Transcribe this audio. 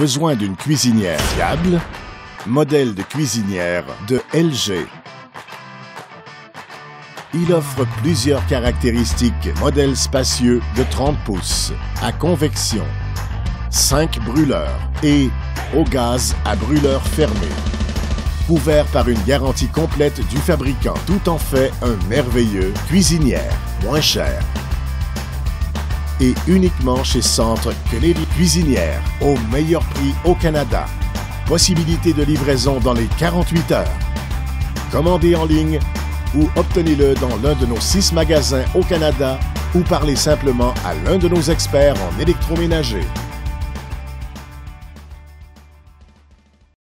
Besoin d'une cuisinière fiable Modèle de cuisinière de LG. Il offre plusieurs caractéristiques. Modèle spacieux de 30 pouces, à convection, 5 brûleurs et au gaz à brûleur fermé. Couvert par une garantie complète du fabricant, tout en fait un merveilleux cuisinière, moins cher. Et uniquement chez Centre Kennedy Cuisinière, au meilleur prix au Canada. Possibilité de livraison dans les 48 heures. Commandez en ligne ou obtenez-le dans l'un de nos six magasins au Canada ou parlez simplement à l'un de nos experts en électroménager.